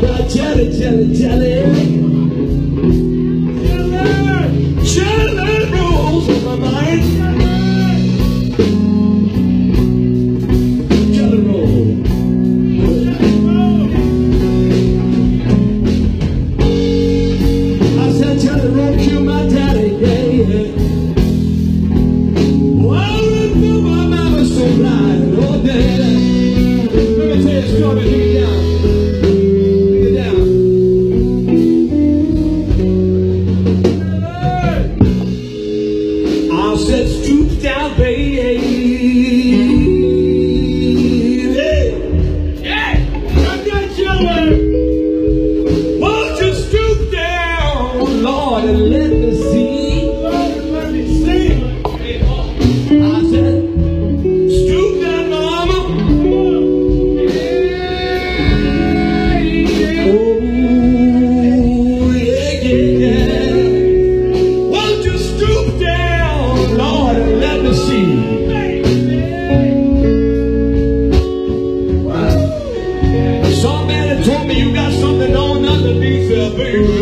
Jelly, jelly, jelly. Jelly! Jelly rules my mind. you.